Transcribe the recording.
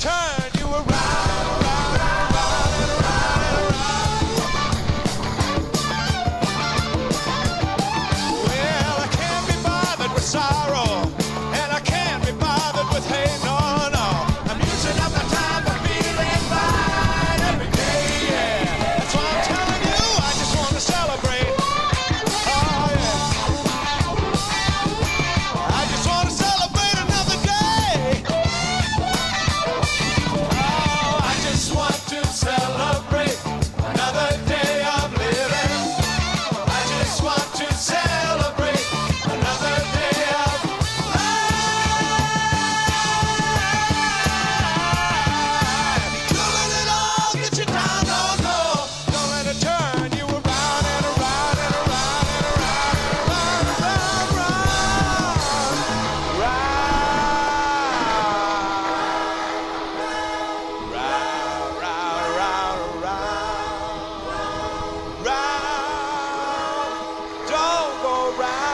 time. around.